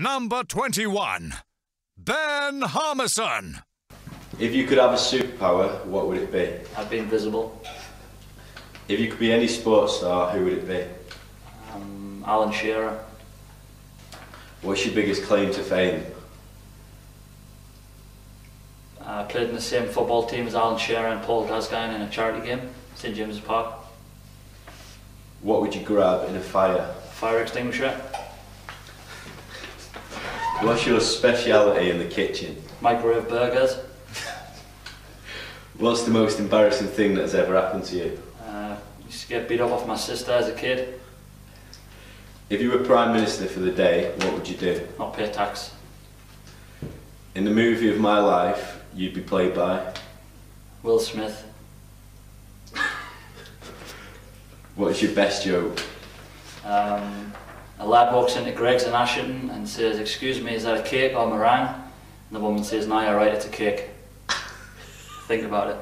Number 21. Ben Harmison. If you could have a superpower, what would it be? I'd be invisible. If you could be any sports star, who would it be? Um, Alan Shearer. What's your biggest claim to fame? I played in the same football team as Alan Shearer and Paul Gascoigne in a charity game, St James's Park. What would you grab in a fire? Fire extinguisher. What's your speciality in the kitchen? Microwave burgers. What's the most embarrassing thing that's ever happened to you? Uh, used to get beat up off my sister as a kid. If you were Prime Minister for the day, what would you do? Not pay tax. In the movie of my life, you'd be played by. Will Smith. What's your best joke? Um, lad walks into Greggs in Ashton and says, excuse me, is that a cake or meringue? And the woman says, no, you're right, it's a cake. Think about it.